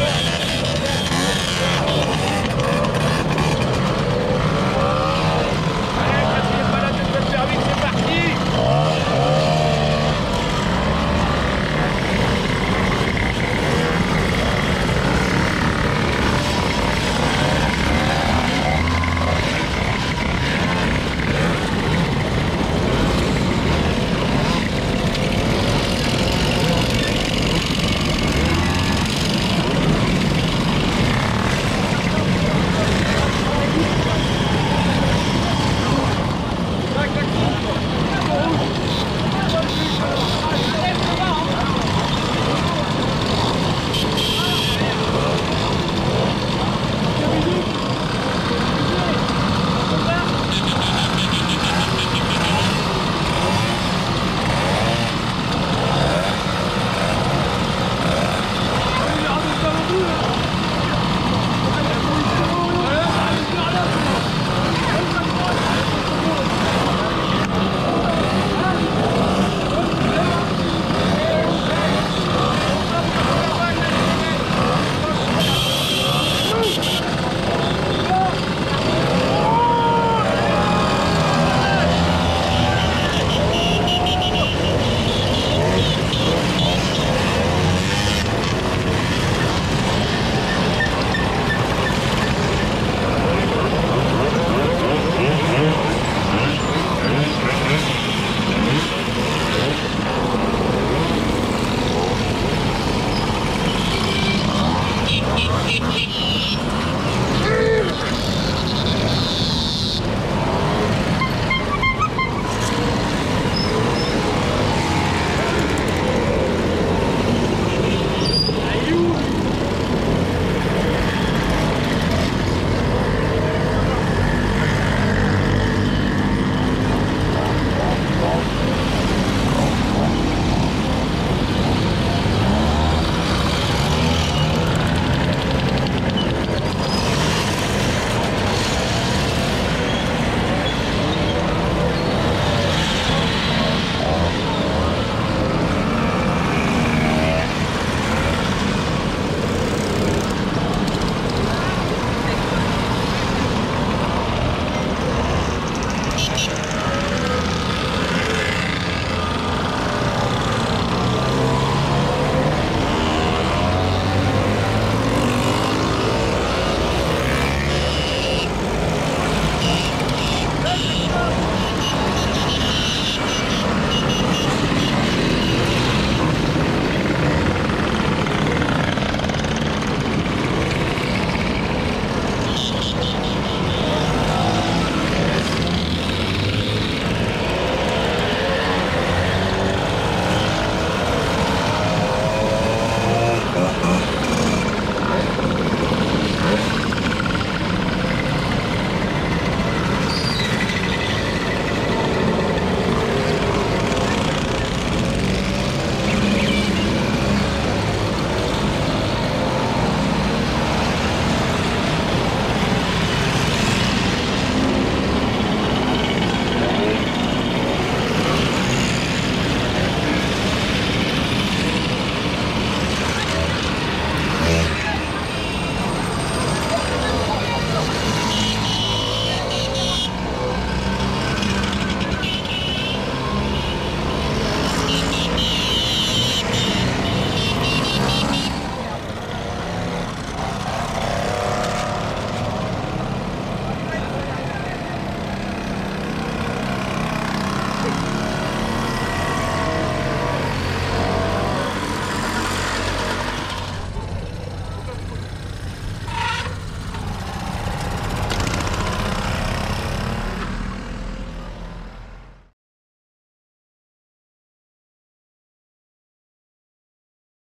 Yeah. Yeah.